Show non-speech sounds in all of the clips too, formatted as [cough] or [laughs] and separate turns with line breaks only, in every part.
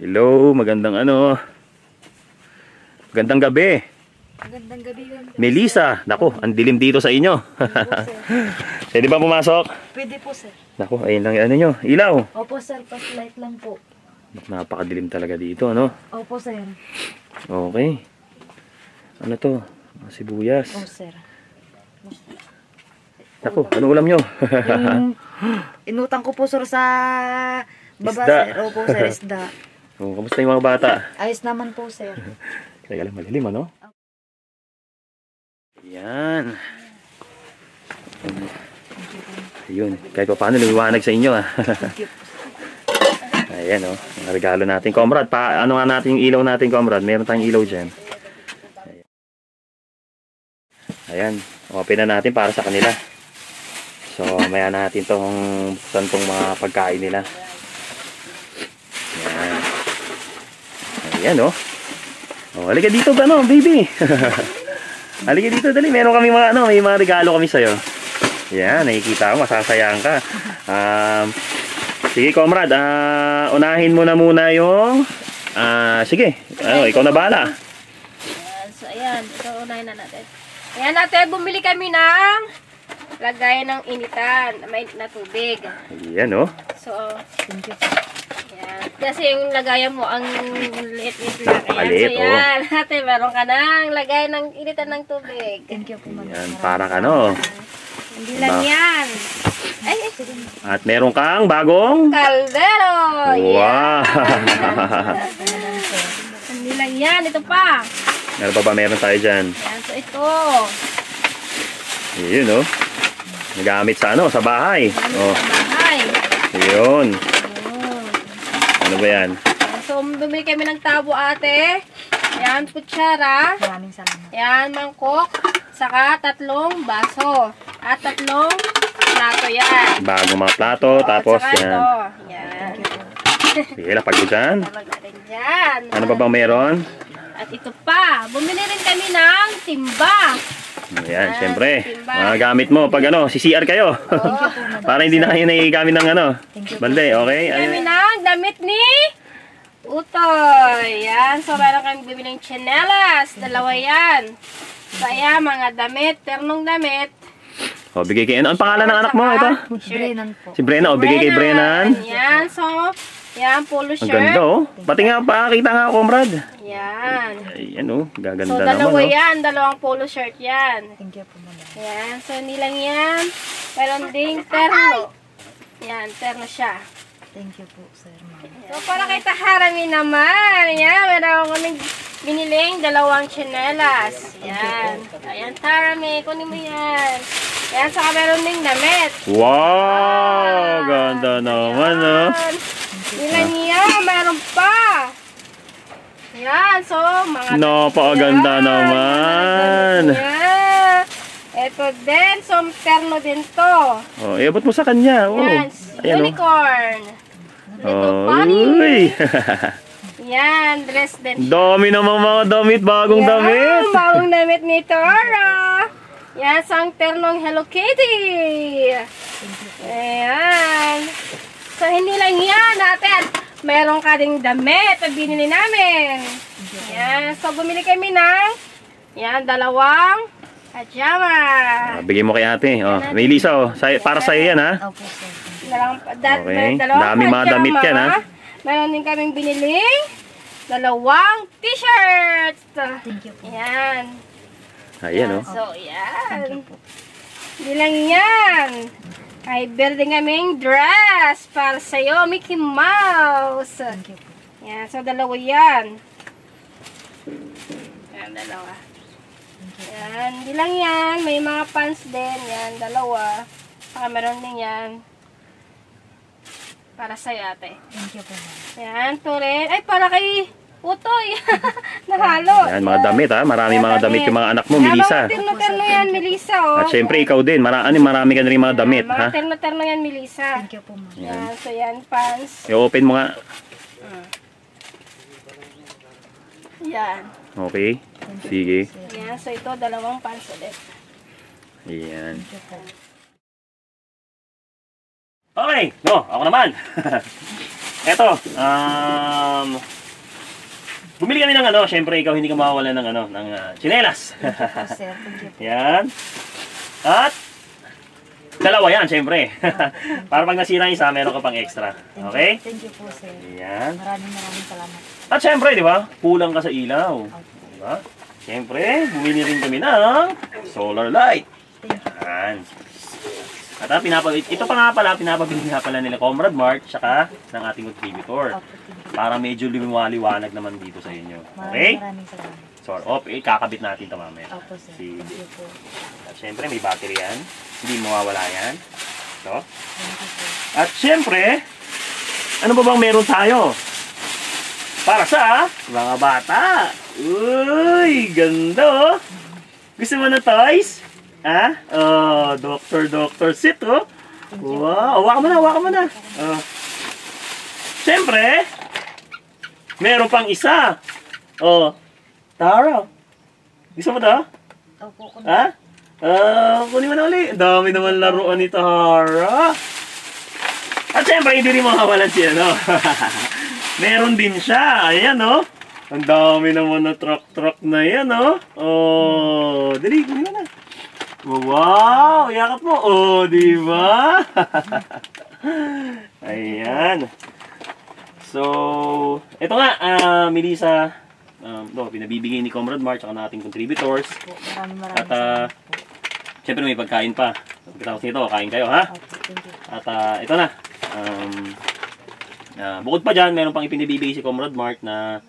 Hello, magandang ano. Magandang gabi.
Magandang gabi yun.
Melissa, nako, ang dilim dito sa inyo. Pwede [laughs] ba pumasok?
Pwede po sir.
Nako, ayun lang yung ano nyo, ilaw.
Opo sir, light lang po.
Napakadilim talaga dito, ano?
Opo sir.
Okay. Ano to? Sibuyas.
Oh sir.
Nako, ano ulam nyo?
Yung [laughs] inutang ko po sir sa baba
Isda.
sir. Opo sir, isda. [laughs]
oh, kamusta yung mga bata?
Ayos naman po sir. [laughs]
Teka lang, malilim ano? Yan. Ayun, kahit pa paano lumiwanag sa inyo ah.
Thank you po.
Ayan oh, ang regalo natin. Comrade, pa, ano nga natin yung ilaw natin, comrade? Meron tayong ilaw dyan. Ayan. Open na natin para sa kanila. So, maya natin tong buksan tong mga pagkain nila. Ayan. Ayan oh. Oh, halika dito ba no, baby? [laughs] halika dito, dali. Meron kami mga ano, may mga regalo kami sa'yo. Yan, nakikita ko, masasayang ka. Um, sige, comrade, ah, unahin mo na muna yung... Ah, sige, ano, ikaw na bala.
Ayan, so ayan, ito unahin na natin. Ayan natin, bumili kami ng lagay ng initan, mainit na tubig.
Ayan, oh.
So,
Thank you.
Ayan. Kasi yung lagayan mo, ang liit-liit lang. Ayan,
Maliit,
so yan. [laughs] Ate, meron ka ng lagay ng initan ng tubig.
Thank you po. ma'am.
Yan,
Maraming
para ka, no?
Hindi lang
Ba-
yan. Ay, ay,
At meron kang bagong...
kaldero!
Wow!
Hindi lang yan, ito pa.
meron pa ba meron tayo dyan?
Ayan, so ito.
Yun, oh. Nagamit sa ano, sa bahay. Oh,
Sa bahay.
yun. Ano ba yan?
So, bumili kami ng tabo ate. Ayan, kutsara.
Maraming salamat.
Ayan, mangkok. Saka tatlong baso. At tatlong plato yan.
Bagong mga plato, tapos
At saka
yan.
ito. Yan.
Sige, lapag mo dyan. Ano pa bang meron?
At ito pa. Bumili rin kami ng timba.
Ayan,
Ah,
syempre.
timba.
Mga gamit mo pag ano, si CR kayo. [laughs] Para hindi na kayo naigamit ng ano. Balde, okay?
Bumili kami
Ay,
ng damit ni Utoy. Yan. So, meron kami bibili ng chanelas. Dalawa yan. So, ayan, mga damit. Ternong damit.
oh, bigay kay ano? Ang pangalan ng anak mo ito?
Brennan po.
Si Brenna, oh, bigay kay Brennan.
Yan. So, yan, polo
Ang
shirt.
ganda oh. Pati nga, pakita nga, comrade.
Yan.
Ayan oh, gaganda
So,
naman
dalawa
oh.
yan. Dalawang polo shirt yan.
Thank you po. ma'am.
Yan. So, hindi lang yan. Meron ding terno. Yan, terno siya.
Thank you po sir. ma'am.
So, para kay Taharami naman. Yan, meron kaming biniling dalawang chinelas. Yan. Ayan, Tarami, kunin mo yan. Yan, saka meron ding damit.
Wow, ganda naman oh.
Yan. Ilan yan? Meron pa. Yan, so, mga...
Napakaganda
Yan,
naman.
Yan. Ito din, so, terno din to.
Oh, iabot mo sa kanya. Oh.
Yan,
Ayan oh.
unicorn.
Oh, uy. [laughs]
Yan, dress din.
Dami naman mga damit, bagong
Yan,
damit.
bagong [laughs] damit ni Toro. Yan, sang ternong Hello Kitty. Ayan. So, hindi lang yan, natin. Meron ka ding damit na binili namin. Yan. So, bumili kami ng yan, dalawang pajama.
Ah, bigay mo kay ate. Oh, may lisa oh. Sa, para sa yan ha.
Opo sir.
Okay.
dalawang
Daming mga damit yan, ha?
Meron din kaming binili dalawang t-shirts.
Thank you po.
Yan.
Ayan oh.
So, yan.
Thank you po.
Hindi lang yan. Ay, building kaming dress para sa'yo, Mickey Mouse.
Thank you.
Yan, so dalawa yan. Yan, dalawa. Yan, hindi lang yan. May mga pants din. Yan, dalawa. Saka meron din yan. Para sa'yo, ate.
Thank you po.
Yan, rin. Ay, para kay Utoy. [laughs] Nahalo.
Yan, mga damit ha. Marami
Yan,
mga damit yung mga anak mo, Melissa.
Yan, mga terno-terno yan, Melissa, oh.
At syempre, ikaw din. Marami, marami ka na rin mga damit
Yan,
ha.
Mga terno-terno yan, Melissa.
Thank you po ma'am.
Yan, so yan, pants.
I-open mo nga.
Yan.
Okay. Sige.
Yan, so ito, dalawang pants ulit.
Po.
Okay. No, ako naman. [laughs] Eto, um, bumili kami ng ano, syempre ikaw hindi ka mawawala ng ano, ng uh, chinelas.
Sir. Thank you po. [laughs]
yan. At, dalawa yan, syempre. [laughs] Para pag nasira isa, meron ka pang extra.
Thank you.
Okay?
Thank you po, sir.
Yan.
Maraming maraming salamat.
At syempre, di ba, kulang ka sa ilaw.
Opo.
Di ba? Syempre, bumili rin kami ng solar light.
Thank you.
Yan. At ah, pinapa ito pa nga pala, pinapabili nga pala nila Comrade Mart, tsaka ng ating contributor. Para medyo liwaliwanag naman dito sa inyo. Okay?
maraming salamat.
So, op, eh, kakabit natin ito mamaya.
Opo, sir.
Sige.
Thank you po.
At syempre, may battery yan. Hindi mawawala yan. So,
Thank you
at syempre, ano ba bang meron tayo? Para sa mga bata. Uy, ganda oh. Gusto mo na toys? Ha? Oh, Dr. Dr. Sit oh. Wow, hawakan mo na, hawakan mo na. Oh. Siyempre, meron pang isa. Oh, Tara. Gusto mo to?
Opo, kung
Ha? Ah, kunin mo na uli. Ang Dami naman laruan ni Tara. At siyempre, hindi rin makawalan siya, no? [laughs] meron din siya. Ayan, no? Ang dami naman na truck-truck na yan, no? Oh, dali, kunin mo na. Wow! Yakap mo. Oh, di ba? [laughs] Ayan. So, ito nga, ah, Melissa, um, no, pinabibigay ni Comrade March at nating contributors.
po, maraming maraming
At. Siyempre may pagkain pa. Pagkatapos nito, kain kayo, ha?
You.
At ah, ito na. Um, ah, bukod pa dyan, meron pang ipinibigay si Comrade Mark na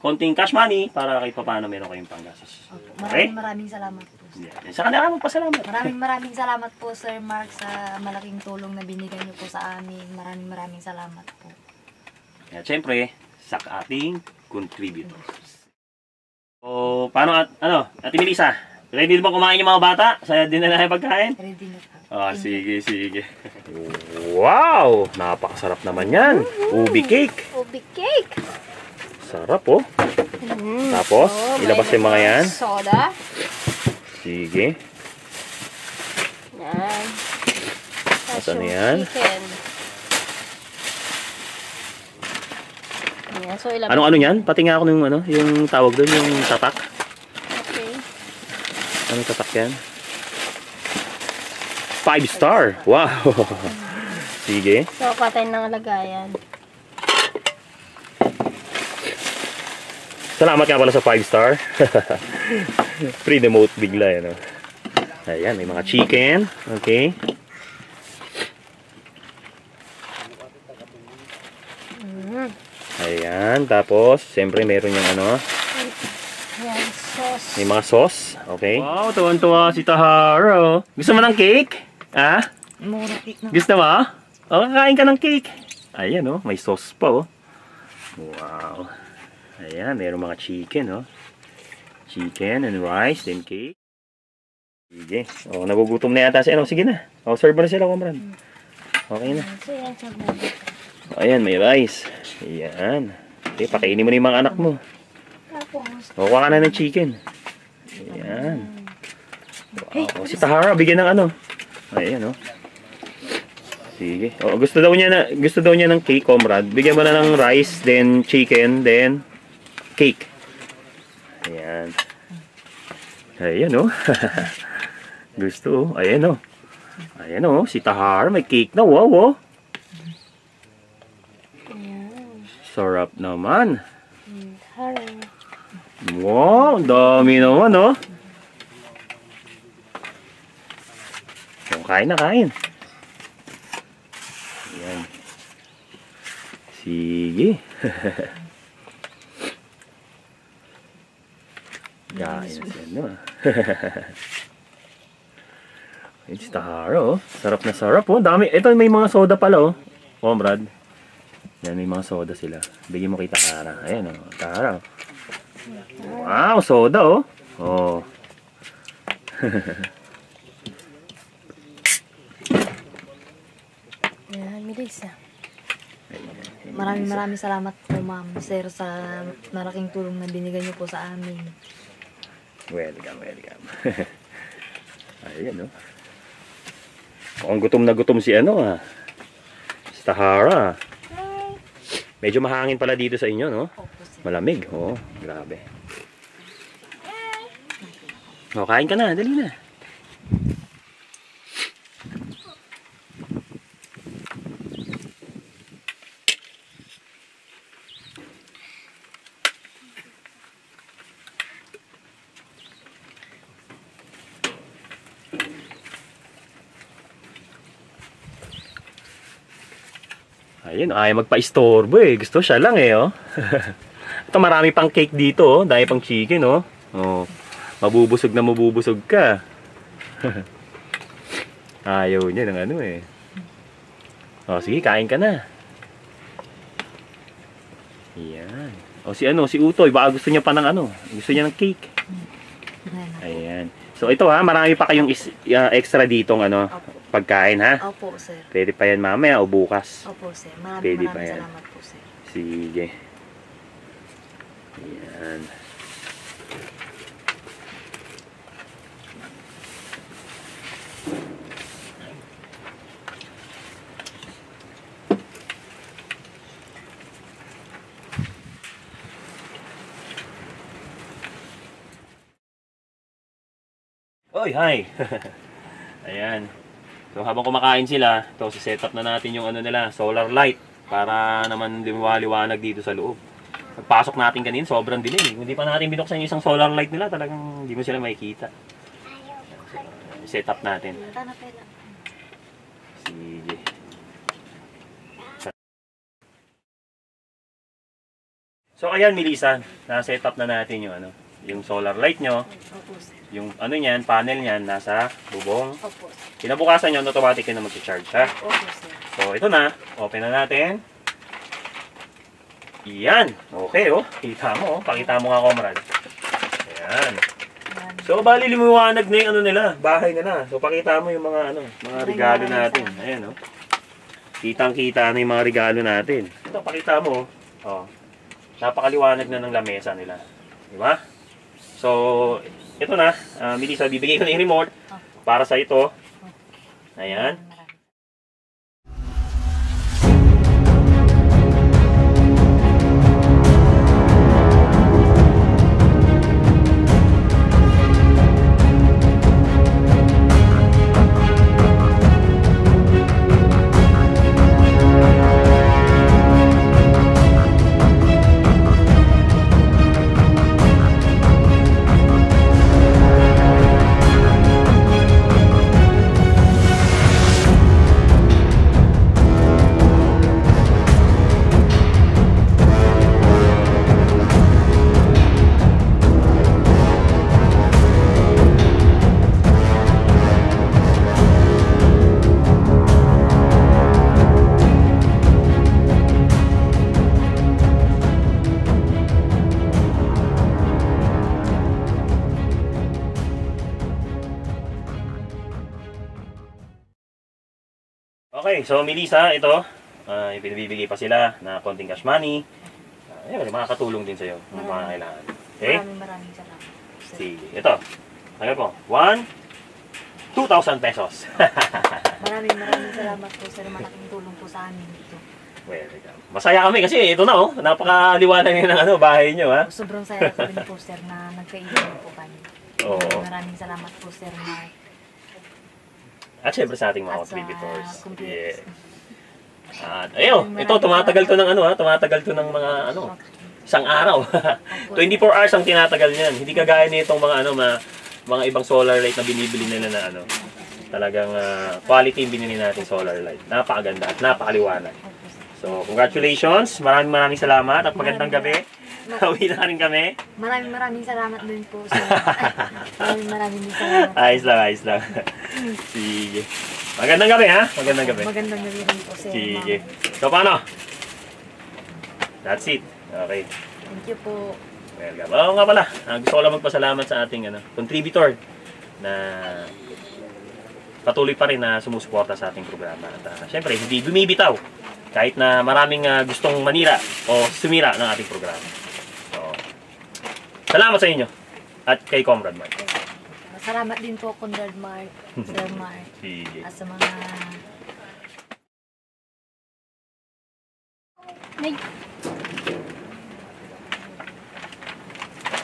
konting cash money para kahit pa paano meron kayong panggastos.
Opo,
Okay?
maraming maraming salamat po. sir.
Yeah. Sa kanila ka magpasalamat.
Maraming maraming salamat po Sir Mark sa malaking tulong na binigay niyo po sa amin. Maraming maraming salamat po.
At syempre, sa ating contributors. So, paano at, ano, Ate Melissa, ready ba kumain yung mga bata? Sa din na yung pagkain?
Ready na po.
Ah, sige, sige. Wow! Napakasarap naman yan. Ubi cake.
Ubi cake.
Sarap, oh.
Mm.
Tapos,
Oh,
ilabas yung mga yan.
Soda.
Sige.
Yan. Tapos yung
yan?
Chicken. Yan, so ilabas.
Anong ano yan? Pati nga ako nung ano, yung tawag doon, yung tatak.
Okay.
Anong tatak yan? Five star. Wow. [laughs] Sige.
So, patay ng lagayan.
Salamat nga pala sa five star. [laughs] Free demote bigla yan. Oh. Ayan, may mga chicken. Okay. Ayan, tapos, siyempre meron yung ano,
Yan, sauce.
may mga sauce. Okay. Wow, tuwan-tuwa si Tahara. oh. Gusto mo ng cake? Ah?
Mura cake na.
Gusto mo? Oh, kakain ka ng cake. Ayan, oh. May sauce pa, oh. Wow. Ayan, meron mga chicken, oh. Chicken and rice, then cake. Sige. Oh, nagugutom na yata si ano. Sige na. Oh, serve mo na sila, Kamran. Okay na.
Sa
Ayan, may rice. Ayan. Okay, pakainin mo na yung mga anak mo.
Tapos,
O, kuha ka na ng chicken. Ayan. Wow. Si Tahara, bigyan ng ano. Ayan, oh. Sige. Oh, gusto daw niya na gusto daw niya ng cake, comrade. Bigyan mo na ng rice, then chicken, then cake. Ayan. Ayan, oh. [laughs] gusto, oh. Ayan, oh. Ayan, oh. Si Tahara, may cake na. Wow,
yan.
Sarap naman. Wow, ang dami naman, oh. Kung kain na, kain. Ayan. Sige. [laughs] Na siya, no? Si Tahara, oh. Sarap na sarap, oh. Dami. Ito, may mga soda pala, oh. Comrade. Yan, may mga soda sila. Bigyan mo kay Tahara. Ayan, oh. Tahara, oh. Wow, soda oh. Oh. [laughs]
Yan, Melissa.
Maraming maraming salamat po ma'am sir sa malaking tulong na binigay niyo po sa amin.
Welcome, welcome. [laughs] Ayan oh. Mukhang gutom na gutom si ano ah. Si Tahara. Medyo mahangin pala dito sa inyo, no? Malamig. Oo, grabe. O, kain ka na. Dali na. Ayun, ayaw magpa-istorbo eh. Gusto siya lang eh, oh. [laughs] Ito marami pang cake dito, oh. Dahil pang chicken, oh. Oh. Mabubusog na mabubusog ka. [laughs] Ayaw niya ng ano eh. Oh, sige, kain ka na. Yan. O si ano, si Utoy, baka gusto niya pa ng ano, gusto niya ng cake.
Ayan.
Ayan. So ito ha, marami pa kayong is, uh, extra ditong ano. Pagkain ha.
Opo, sir.
Pwede pa yan mamaya o bukas.
Opo, sir. Maraming
Pwede
maraming
yan?
salamat po, sir.
Sige. Yan. Oy, hi! [laughs] Ayan. So habang kumakain sila, ito set up na natin yung ano nila, solar light para naman liwaliwanag dito sa loob. Pagpasok natin kanina, sobrang dilim. Hindi pa natin binuksan yung isang solar light nila, talagang hindi mo sila makikita. Set up natin. Sige. So ayan, Milisan, na-set up na natin yung ano, yung solar light nyo,
Opo, sir.
yung ano niyan, panel niyan, nasa bubong.
Opo, sir.
Kinabukasan yun, automatic yun na mag-charge.
Opo, sir.
So, ito na. Open na natin. Yan. Okay, oh. Kita mo, oh. Pakita mo nga, comrade. Ayan. So, bali limuwanag na yung ano nila, bahay nila. So, pakita mo yung mga ano, mga regalo natin. Ayan, oh. Kitang-kita na yung mga regalo natin. Ito, pakita mo, oh. Napakaliwanag na ng lamesa nila. Di ba? So, ito na. Uh, Melissa, bibigay ko na yung remote para sa ito. Ayan. So Melissa, ito, uh, ibinibigay pa sila na konting cash money. Uh, ayun, makakatulong din sa'yo
Maraming.
mga kailangan. Okay?
Maraming maraming salamat.
Sige, ito. Ano po? One, 2,000 pesos. [laughs]
Maraming maraming salamat po, sir. Malaking tulong po sa amin dito.
Welcome. Masaya kami kasi ito na oh. Napakaliwanag na ng ano, bahay nyo ha.
Sobrang saya ko rin po, sir, na nagkailan po kami. [laughs]
Oo.
Maraming maraming salamat po, sir, na
At syempre sa ating mga contributors. Yeah. At ayun, ito tumatagal to ng ano ha, tumatagal to ng mga ano, isang araw. [laughs] 24 hours ang tinatagal niyan. Hindi kagaya nitong mga ano, mga, mga ibang solar light na binibili nila na ano. Talagang ah, quality yung binili natin solar light. Napakaganda at napakaliwanag. So, congratulations. Maraming maraming salamat at magandang gabi. [laughs] Uwi na rin kami.
Maraming maraming salamat din po, sir. [laughs] maraming maraming din salamat.
Ayos lang, ayos lang. [laughs] Sige. Magandang gabi ha. Magandang gabi.
Magandang gabi rin po, sir.
Sige. So, paano? That's it. Okay.
Thank you po.
Welcome. Oo nga pala, ah, gusto ko lang magpasalamat sa ating ano, contributor na patuloy pa rin na sumusuporta sa ating programa. At uh, syempre, hindi bumibitaw kahit na maraming uh, gustong manira o sumira ng ating programa. So, salamat sa inyo at kay Comrade Mark.
Salamat din po, Comrade Mark, [laughs] Sir Mark, at sa mga...
Ay!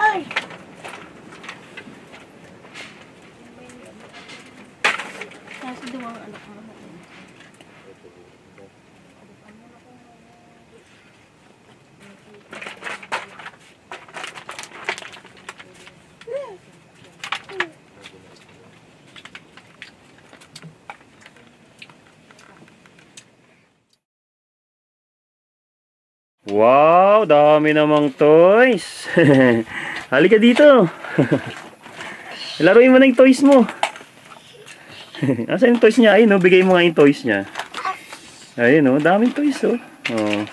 Ay!
Wow, dami namang toys. [laughs] Halika dito. [laughs] Laruin mo na yung toys mo. [laughs] Asan yung toys niya? Ayun, no, bigay mo nga yung toys niya. Ayun, no, daming toys, oh. oh.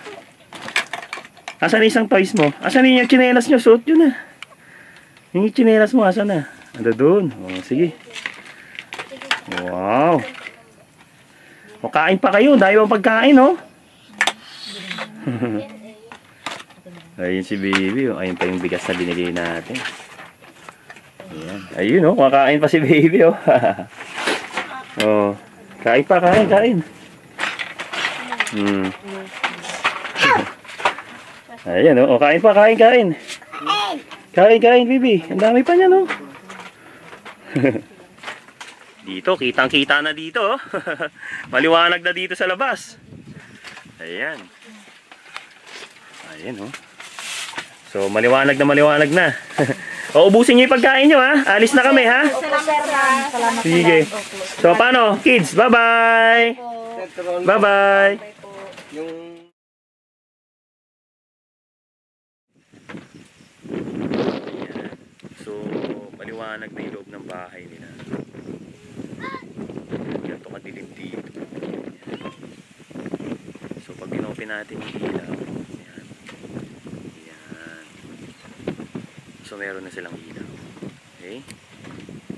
Asan isang toys mo? Asan yung chinelas niyo? Suot yun, ah. Yung chinelas mo, asan na? Ando doon. Oh, sige. Wow. O, kain pa kayo. Dahil ang pagkain, oh. Ayun si baby. Oh. Ayun pa yung bigas na binigay natin. Ayan. Ayun oh. Kumakain pa si baby oh. [laughs] oh. Kain pa, kain, kain. Hmm. [laughs] Ayan oh. oh. Kain pa, kain, kain. Kain, kain, baby. Ang dami pa niya no. [laughs] dito, kitang-kita na dito oh. Maliwanag na dito sa labas. Ayan. Ayan oh. So, maliwanag na maliwanag na. [laughs] o, ubusin niyo yung pagkain niyo ha. Alis na kami ha.
Salamat
Sige. So, paano? Kids, bye-bye. Bye-bye. So, maliwanag na yung loob ng bahay nila. Ganito kadilim dito. So, pag inopen natin yung ilaw, ayan. Ayan. So, meron na silang ilaw. Okay?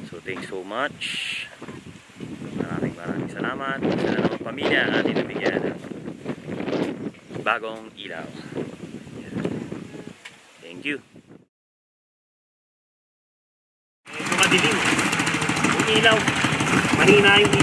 So, thanks so much. Maraming maraming salamat. Sa namang pamilya ang ating nabigyan ng bagong ilaw. Thank you. Medyo madilim. Yung ilaw. Mahina yung ilaw